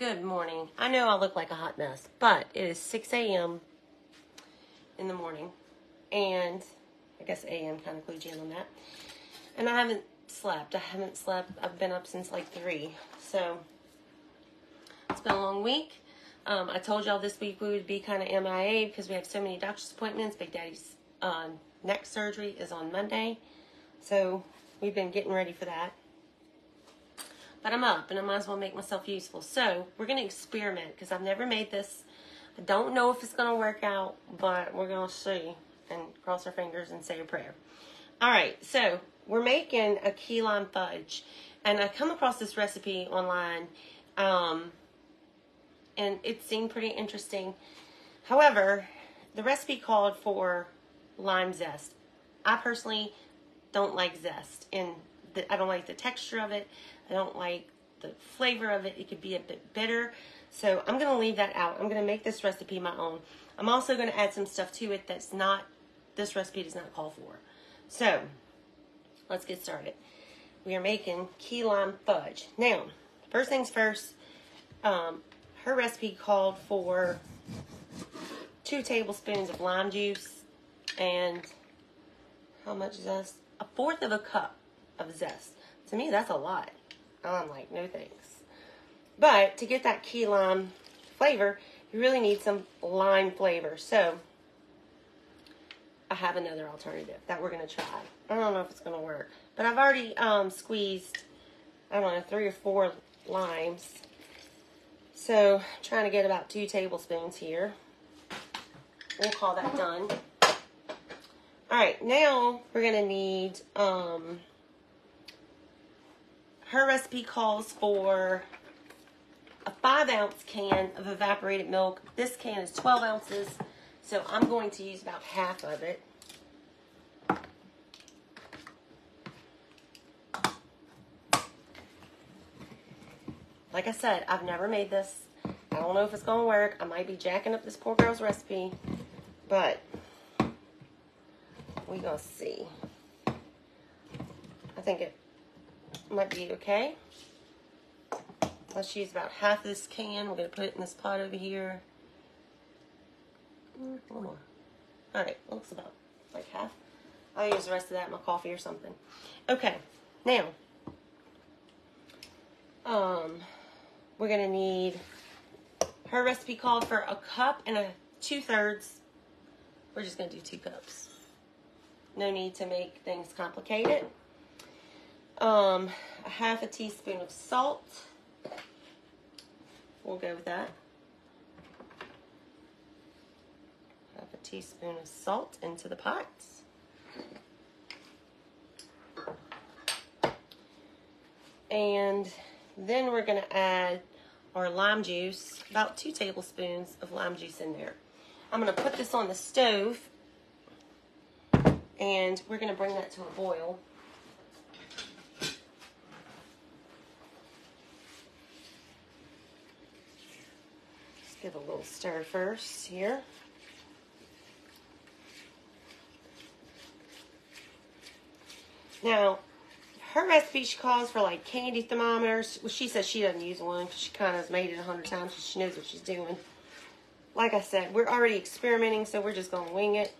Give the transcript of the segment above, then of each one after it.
Good morning. I know I look like a hot mess, but it is 6 a.m. in the morning. And I guess a.m. kind of clued you in on that. And I haven't slept. I haven't slept. I've been up since like 3. So it's been a long week. Um, I told y'all this week we would be kind of MIA because we have so many doctor's appointments. Big Daddy's uh, neck surgery is on Monday. So we've been getting ready for that. But I'm up and I might as well make myself useful. So we're going to experiment because I've never made this. I don't know if it's going to work out, but we're going to see and cross our fingers and say a prayer. All right, so we're making a key lime fudge. And I come across this recipe online. Um, and it seemed pretty interesting. However, the recipe called for lime zest. I personally don't like zest, and the, I don't like the texture of it. I don't like the flavor of it. It could be a bit bitter. So I'm going to leave that out. I'm going to make this recipe my own. I'm also going to add some stuff to it that's not, this recipe does not call for. So let's get started. We are making key lime fudge. Now, first things first, um, her recipe called for two tablespoons of lime juice and how much zest? A fourth of a cup of zest. To me, that's a lot. I'm like, no thanks. But to get that key lime flavor, you really need some lime flavor. So I have another alternative that we're going to try. I don't know if it's going to work. But I've already um, squeezed, I don't know, three or four limes. So I'm trying to get about two tablespoons here. We'll call that done. All right, now we're going to need um, her recipe calls for a five ounce can of evaporated milk. This can is 12 ounces, so I'm going to use about half of it. Like I said, I've never made this. I don't know if it's going to work. I might be jacking up this poor girl's recipe, but we going to see. I think it might be okay. Let's use about half this can. We're going to put it in this pot over here. Mm, a little more. All right, looks about like half. I'll use the rest of that in my coffee or something. Okay, now, um, we're going to need, her recipe called for a cup and a two-thirds. We're just going to do two cups. No need to make things complicated um, a half a teaspoon of salt. We'll go with that. Half a teaspoon of salt into the pot. And then we're going to add our lime juice, about two tablespoons of lime juice in there. I'm going to put this on the stove and we're going to bring that to a boil. give a little stir first here. Now, her recipe, she calls for like candy thermometers. Well, she says she doesn't use one because she kind of has made it a hundred times, so she knows what she's doing. Like I said, we're already experimenting, so we're just going to wing it.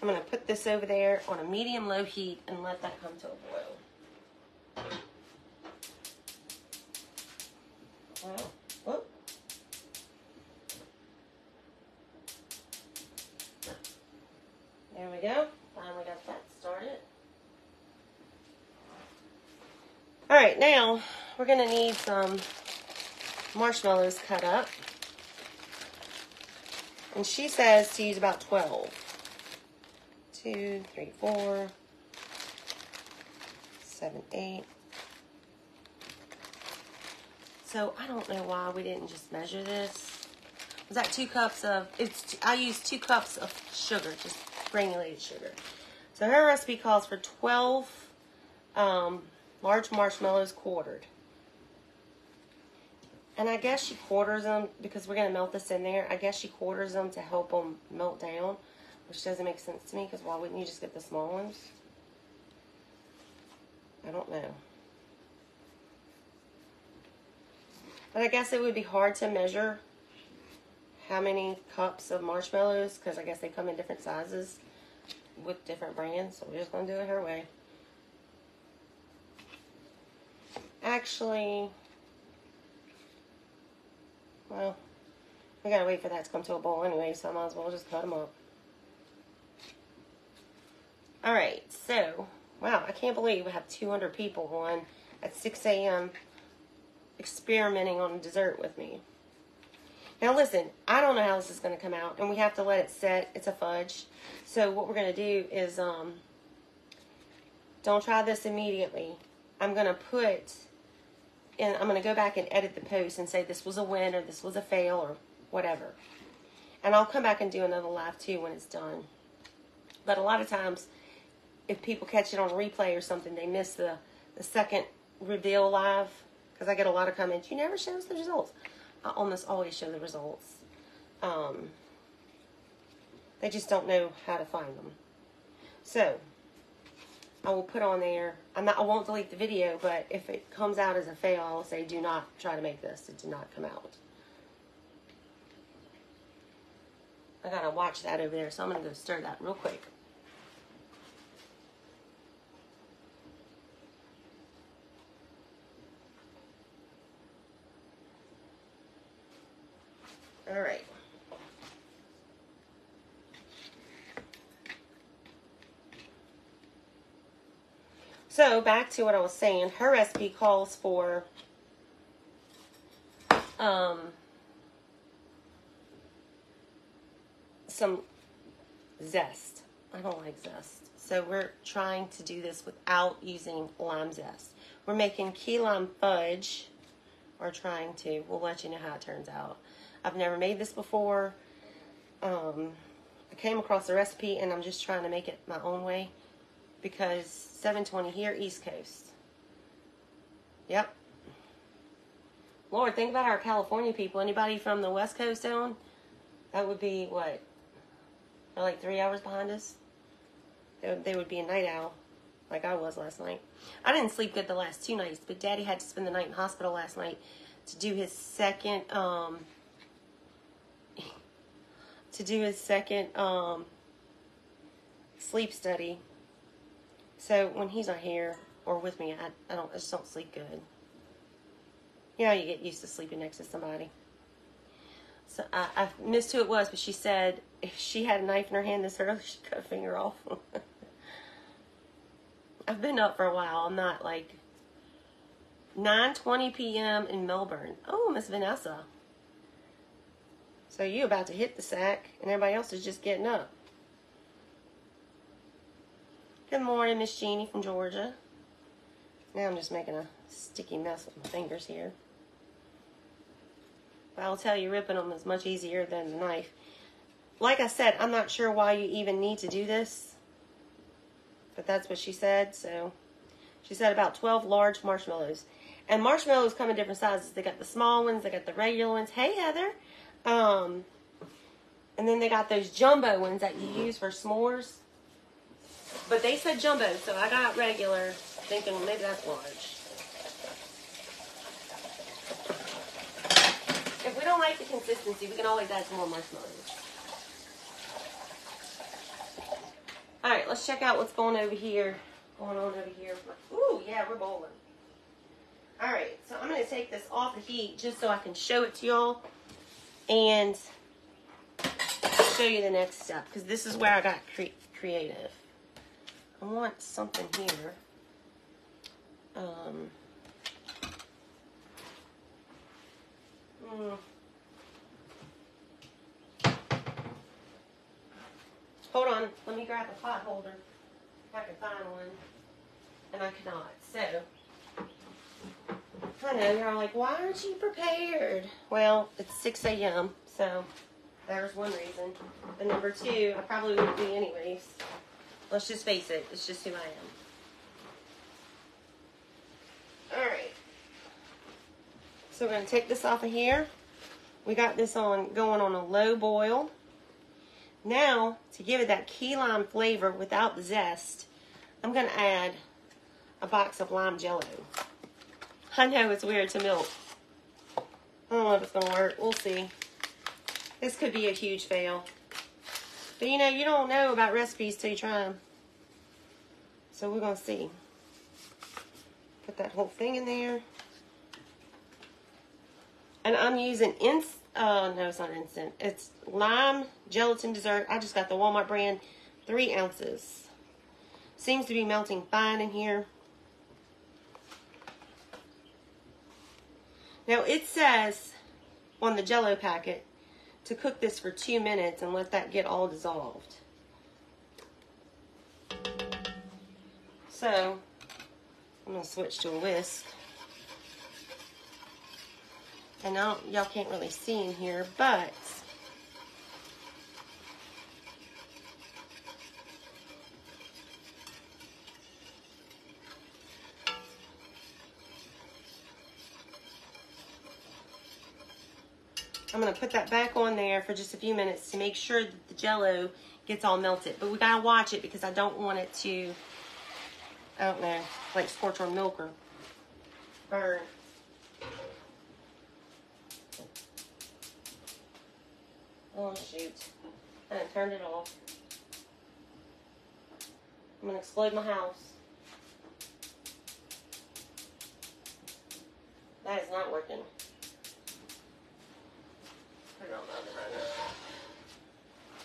I'm going to put this over there on a medium-low heat and let that come to a boil. Well, There we go. Finally got that started. All right, now we're going to need some marshmallows cut up. And she says to use about 12. Two, three, four, seven, eight. So I don't know why we didn't just measure this. Was that two cups of, it's, I used two cups of sugar, just granulated sugar. So her recipe calls for 12 um, large marshmallows quartered. And I guess she quarters them because we're going to melt this in there. I guess she quarters them to help them melt down, which doesn't make sense to me because why wouldn't you just get the small ones? I don't know. But I guess it would be hard to measure how many cups of marshmallows because I guess they come in different sizes with different brands. So we're just going to do it her way. Actually, well, we gotta wait for that to come to a bowl anyway, so I might as well just cut them up. All right, so, wow, I can't believe we have 200 people on at 6 a.m. experimenting on dessert with me. Now listen, I don't know how this is going to come out, and we have to let it set. It's a fudge. So what we're going to do is, um, don't try this immediately. I'm going to put, and I'm going to go back and edit the post and say this was a win or this was a fail or whatever. And I'll come back and do another live too when it's done. But a lot of times, if people catch it on replay or something, they miss the, the second reveal live because I get a lot of comments. You never show us the results. I almost always show the results. Um, they just don't know how to find them. So I will put on there. I'm not. I won't delete the video, but if it comes out as a fail, I'll say do not try to make this. It did not come out. I gotta watch that over there, so I'm gonna go stir that real quick. All right. So back to what I was saying, her recipe calls for um, some zest. I don't like zest. So we're trying to do this without using lime zest. We're making key lime fudge, or trying to. We'll let you know how it turns out. I've never made this before. Um, I came across the recipe and I'm just trying to make it my own way because 720 here, East Coast. Yep. Lord, think about our California people. Anybody from the West Coast on? That would be what? They're like three hours behind us. They would, they would be a night owl, like I was last night. I didn't sleep good the last two nights, but Daddy had to spend the night in hospital last night to do his second um, to do his second um, sleep study. So when he's not here or with me, I, I don't I just don't sleep good. You know, you get used to sleeping next to somebody. So I, I missed who it was, but she said if she had a knife in her hand this early, she'd cut a finger off. I've been up for a while. I'm not like 9:20 p.m. in Melbourne. Oh, Miss Vanessa. So you about to hit the sack, and everybody else is just getting up. Good morning, Miss Jeannie from Georgia. Now I'm just making a sticky mess with my fingers here. But I'll tell you, ripping them is much easier than the knife. Like I said, I'm not sure why you even need to do this. But that's what she said, so... She said about 12 large marshmallows. And marshmallows come in different sizes. They got the small ones, they got the regular ones. Hey, Heather. Um, and then they got those jumbo ones that you use for s'mores. But they said jumbo, so I got regular, thinking maybe that's large. If we don't like the consistency, we can always add some more marshmallows. All right, let's check out what's going over here. Going on over here. Ooh, yeah, we're bowling. All right, so I'm going to take this off the heat just so I can show it to y'all and show you the next step because this is where I got cre creative. I want something here. Um, hmm. Hold on, let me grab a pot holder if I can find one. And I cannot. So, I know, you're all like, why aren't you prepared? Well, it's 6 a.m., so there's one reason. And number two, I probably wouldn't be anyways. Let's just face it, it's just who I am. Alright. So we're going to take this off of here. We got this on going on a low boil. Now, to give it that key lime flavor without the zest, I'm going to add a box of lime jello. I know it's weird to milk. I don't know if it's gonna work. We'll see. This could be a huge fail. But you know, you don't know about recipes till you try them. So we're gonna see. Put that whole thing in there. And I'm using ins uh no it's not instant. It's lime gelatin dessert. I just got the Walmart brand, three ounces. Seems to be melting fine in here. Now it says on the jello packet to cook this for two minutes and let that get all dissolved. So I'm gonna switch to a whisk. And now y'all can't really see in here, but going to put that back on there for just a few minutes to make sure that the jello gets all melted. But we got to watch it because I don't want it to, I don't know, like scorch our milk or burn. Oh, shoot. I turned it off. I'm going to explode my house. That is not working.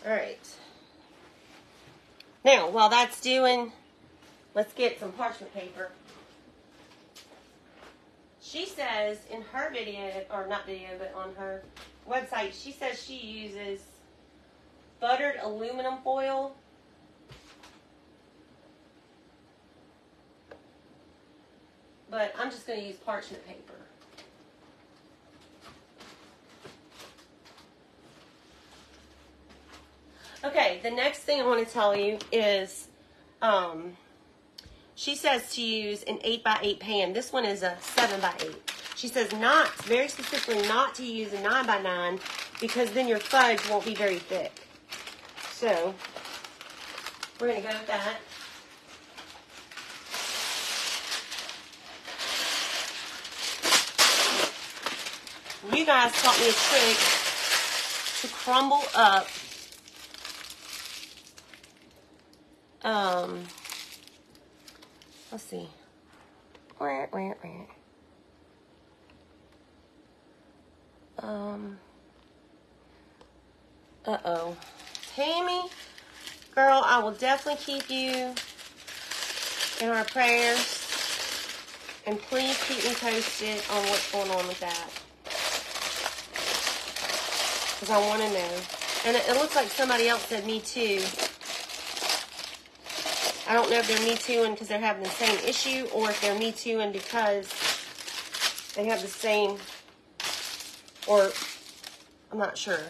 All right. Now, while that's doing, let's get some parchment paper. She says in her video, or not video, but on her website, she says she uses buttered aluminum foil. But I'm just going to use parchment paper. Okay, the next thing I want to tell you is um, she says to use an 8 by 8 pan. This one is a 7 by 8 She says not, very specifically not to use a 9 by 9 because then your fudge won't be very thick. So, we're going to go with that. You guys taught me a trick to crumble up Um, let's see. Where, where, where? Um, uh oh. Tammy, girl, I will definitely keep you in our prayers. And please keep me posted on what's going on with that. Because I want to know. And it, it looks like somebody else said me too. I don't know if they're Me Too and because they're having the same issue or if they're Me Too and because they have the same, or I'm not sure.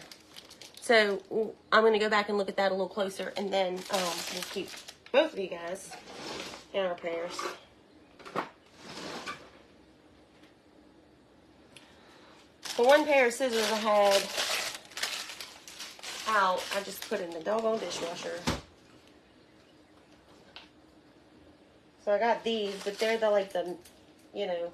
So I'm going to go back and look at that a little closer and then um, we'll keep both of you guys in our prayers. The one pair of scissors I had out, I just put in the doggone dishwasher. So I got these, but they're the like the, you know.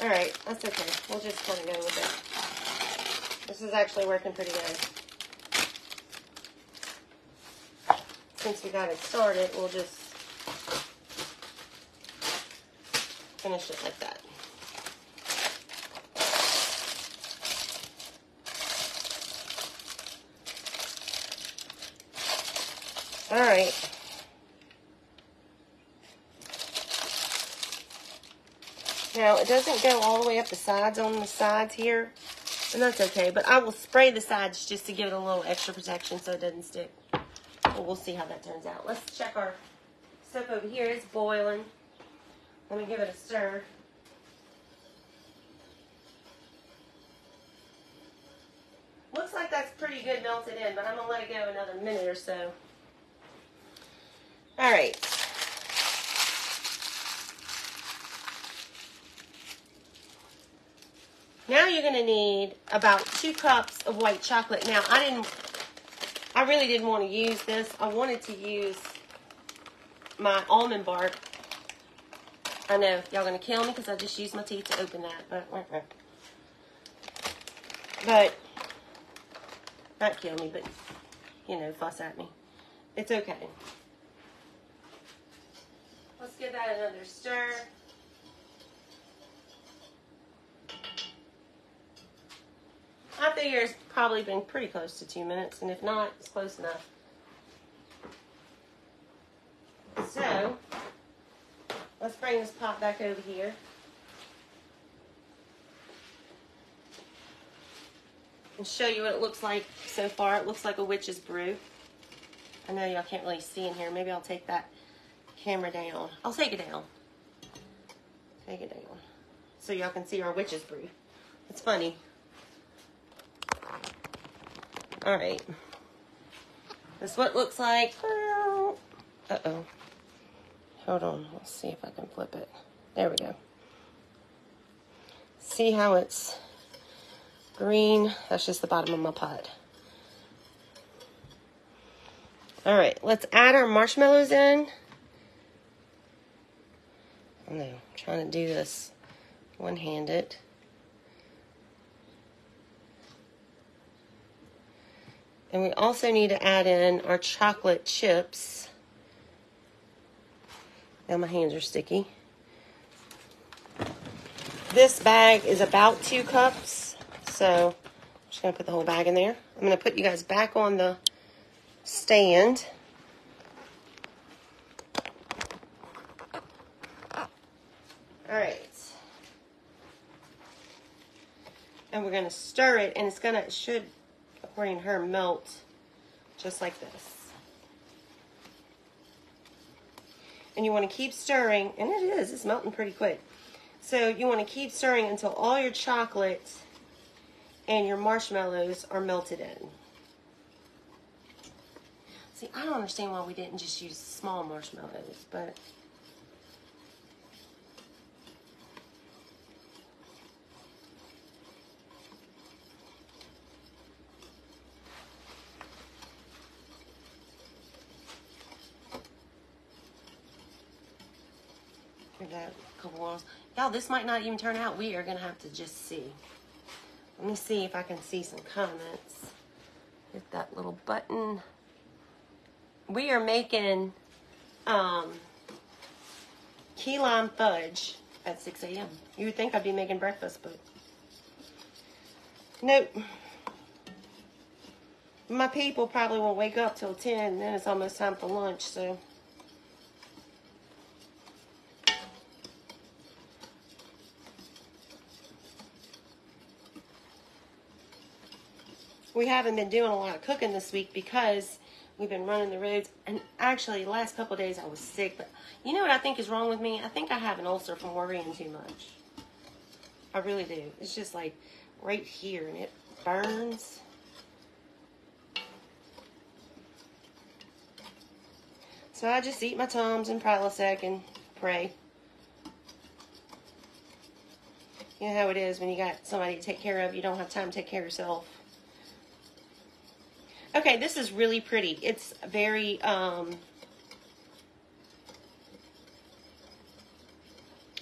All right, that's okay. We'll just kind of go with it. This is actually working pretty good. Since we got it started, we'll just finish it like that. All right. Now, it doesn't go all the way up the sides on the sides here, and that's okay. But I will spray the sides just to give it a little extra protection so it doesn't stick. But we'll see how that turns out. Let's check our soap over here. It's boiling. Let me give it a stir. Looks like that's pretty good melted in, but I'm going to let it go another minute or so. All right. Now you're going to need about two cups of white chocolate. Now, I didn't, I really didn't want to use this. I wanted to use my almond bark, I know y'all gonna kill me because I just used my teeth to open that, but but not kill me, but you know, fuss at me. It's okay. Let's give that another stir. I figure it's probably been pretty close to two minutes, and if not, it's close enough. So, let's bring this pot back over here. And show you what it looks like so far. It looks like a witch's brew. I know y'all can't really see in here. Maybe I'll take that camera down. I'll take it down. Take it down. So y'all can see our witch's brew. It's funny. All right. This is what it looks like. Uh-oh. Hold on. Let's see if I can flip it. There we go. See how it's green? That's just the bottom of my pot. All right, let's add our marshmallows in. I know, I'm trying to do this one-handed. And we also need to add in our chocolate chips. Now my hands are sticky. This bag is about two cups, so I'm just going to put the whole bag in there. I'm going to put you guys back on the stand. All right. And we're going to stir it, and it's going to, it should according to her, melt just like this. And you want to keep stirring, and it is, it's melting pretty quick. So you want to keep stirring until all your chocolate and your marshmallows are melted in. See, I don't understand why we didn't just use small marshmallows, but that couple This might not even turn out. We are going to have to just see. Let me see if I can see some comments. Hit that little button. We are making um, key lime fudge at 6 a.m. You would think I'd be making breakfast, but nope. My people probably won't wake up till 10, then it's almost time for lunch, so... we haven't been doing a lot of cooking this week because we've been running the roads. And actually, the last couple days I was sick. But you know what I think is wrong with me? I think I have an ulcer from worrying too much. I really do. It's just like right here and it burns. So I just eat my Tums and Prilosec and pray. You know how it is when you got somebody to take care of, you don't have time to take care of yourself. Okay, this is really pretty. It's very, um,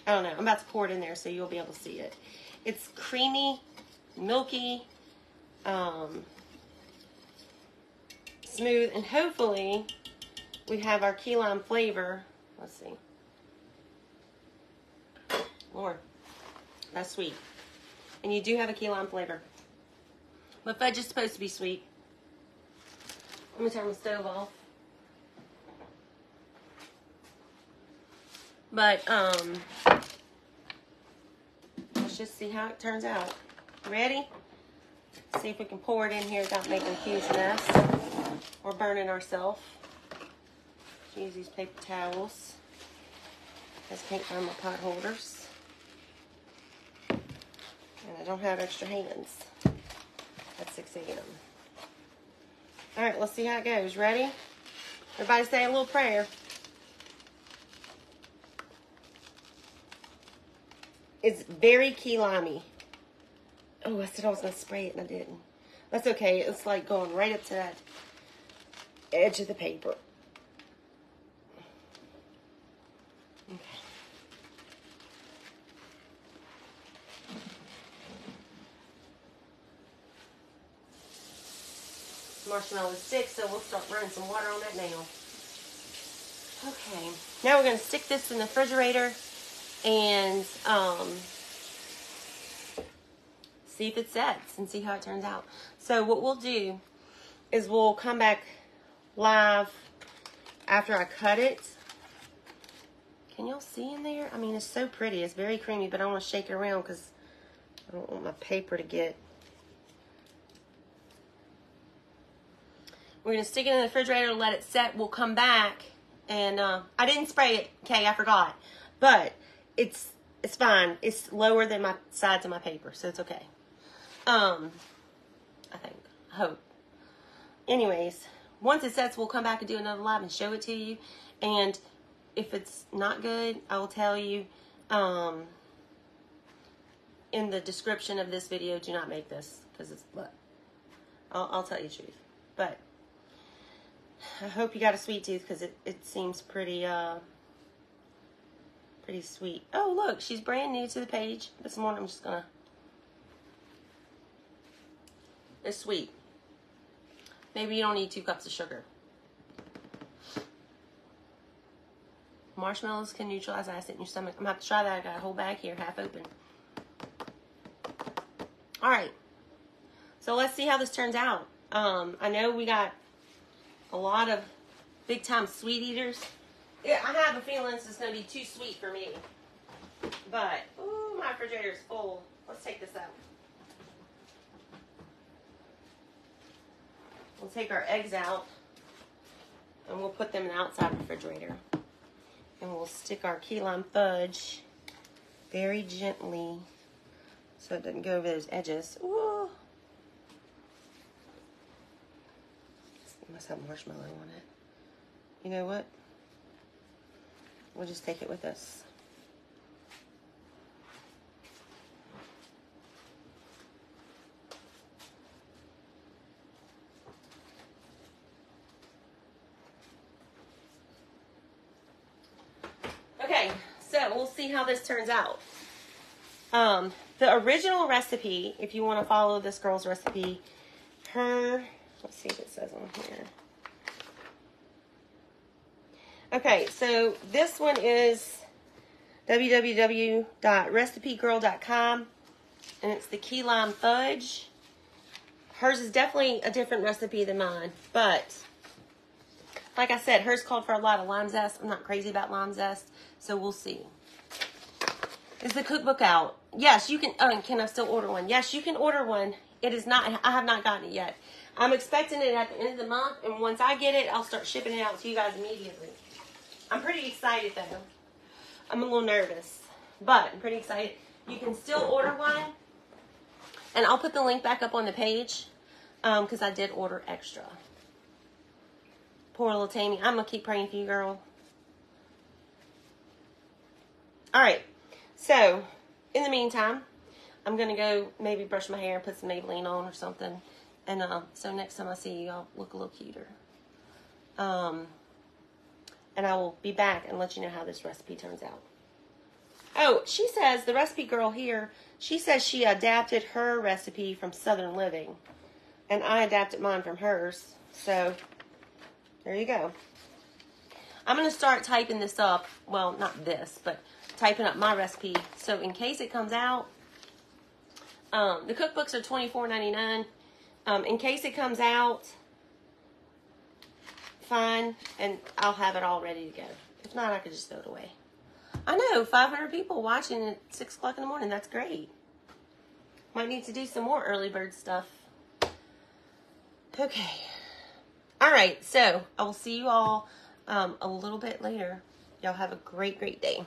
I don't know. I'm about to pour it in there so you'll be able to see it. It's creamy, milky, um, smooth, and hopefully we have our key lime flavor. Let's see. Lord, that's sweet. And you do have a key lime flavor. But fudge is supposed to be sweet. Let me turn the stove off. But, um, let's just see how it turns out. Ready? See if we can pour it in here without making a huge mess or burning ourselves. Use these paper towels. I can't find my pot holders. And I don't have extra hands at 6 a.m. All right, let's see how it goes. Ready? Everybody say a little prayer. It's very key limey. Oh, I said I was going to spray it and I didn't. That's okay. It's like going right up to that edge of the paper. Marshmallow stick, so we'll start running some water on that now. Okay, now we're going to stick this in the refrigerator and um, see if it sets and see how it turns out. So what we'll do is we'll come back live after I cut it. Can y'all see in there? I mean, it's so pretty. It's very creamy, but I want to shake it around because I don't want my paper to get... We're going to stick it in the refrigerator, to let it set. We'll come back and uh, I didn't spray it, okay, I forgot. But it's it's fine. It's lower than my sides of my paper, so it's okay. Um, I think. I hope. Anyways, once it sets, we'll come back and do another live and show it to you. And if it's not good, I will tell you um, in the description of this video, do not make this because it's, but I'll, I'll tell you the truth. But I hope you got a sweet tooth because it, it seems pretty, uh, pretty sweet. Oh, look, she's brand new to the page. This morning I'm just going to, it's sweet. Maybe you don't need two cups of sugar. Marshmallows can neutralize acid in your stomach. I'm to have to try that. I got a whole bag here, half open. All right. So let's see how this turns out. Um, I know we got a lot of big time sweet eaters. Yeah, I have a feeling this is going to be too sweet for me. But, ooh, my refrigerator is full. Let's take this out. We'll take our eggs out and we'll put them in the outside refrigerator. And we'll stick our key lime fudge very gently so it doesn't go over those edges. Ooh. Have marshmallow on it. You know what? We'll just take it with us. Okay, so we'll see how this turns out. Um, the original recipe, if you want to follow this girl's recipe, her, let's see what it says on here. Okay, so this one is www.recipegirl.com and it's the key lime fudge. Hers is definitely a different recipe than mine, but like I said, hers called for a lot of lime zest. I'm not crazy about lime zest, so we'll see. Is the cookbook out? Yes, you can. Oh, can I still order one? Yes, you can order one. It is not. I have not gotten it yet. I'm expecting it at the end of the month, and once I get it, I'll start shipping it out to you guys immediately. I'm pretty excited though. I'm a little nervous, but I'm pretty excited. You can still order one, and I'll put the link back up on the page because um, I did order extra. Poor little Tammy. I'm gonna keep praying for you, girl. All right. So, in the meantime, I'm gonna go maybe brush my hair and put some Maybelline on or something. And uh, so next time I see you, I'll look a little cuter. Um, and I will be back and let you know how this recipe turns out. Oh, she says, the recipe girl here, she says she adapted her recipe from Southern Living. And I adapted mine from hers. So, there you go. I'm going to start typing this up. Well, not this, but typing up my recipe. So, in case it comes out, um, the cookbooks are $24.99. Um, in case it comes out, fine, and I'll have it all ready to go. If not, I could just throw it away. I know, 500 people watching at 6 o'clock in the morning. That's great. Might need to do some more early bird stuff. Okay. All right, so I will see you all um, a little bit later. Y'all have a great, great day.